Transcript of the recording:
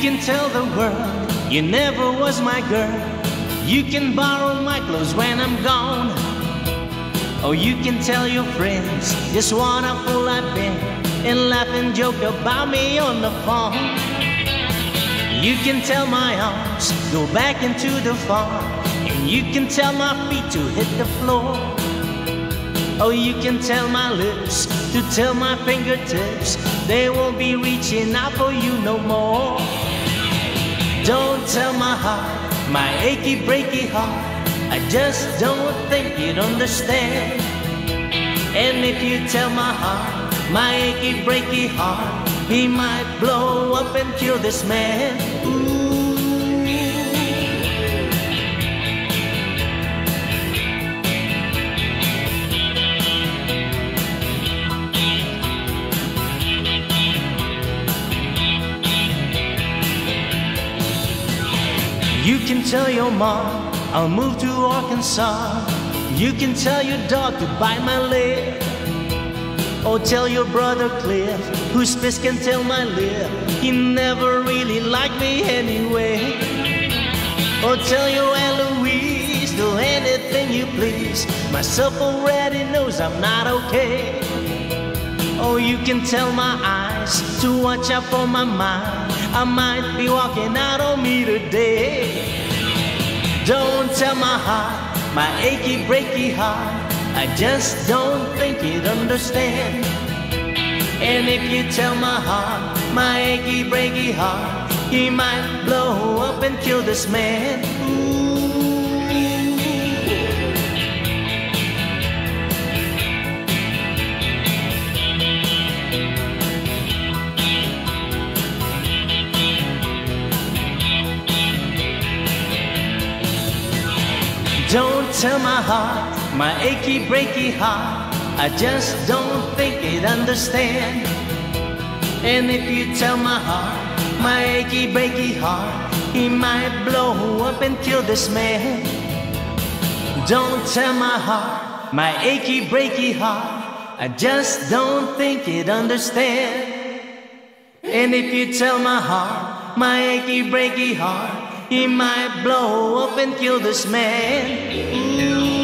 can tell the world you never was my girl. You can borrow my clothes when I'm gone. Or you can tell your friends just what a fool I've been and laugh and joke about me on the phone. You can tell my arms go back into the farm, and you can tell my feet to hit the floor. Oh, you can tell my lips to tell my fingertips they won't be reaching out for you no more. Don't tell my heart, my achy breaky heart, I just don't think you'd understand. And if you tell my heart, my achy breaky heart, he might blow up and kill this man. Ooh. You can tell your mom I'll move to Arkansas. You can tell your dog to bite my lip. Or tell your brother Cliff, whose fist can tell my lip. He never really liked me anyway. Or tell your Aunt Louise, do anything you please. Myself already knows I'm not okay. Oh, you can tell my eyes to watch out for my mind. I might be walking out on me today. Don't tell my heart, my achy breaky heart. I just don't think you'd understand. And if you tell my heart, my achy breaky heart, he might blow up and kill this man. Ooh. Don't tell my heart, my achy breaky heart, I just don't think it understand. And if you tell my heart, my achy breaky heart, he might blow up and kill this man. Don't tell my heart, my achy breaky heart, I just don't think it understand. And if you tell my heart, my achy breaky heart, he might blow up and kill this man. Ooh.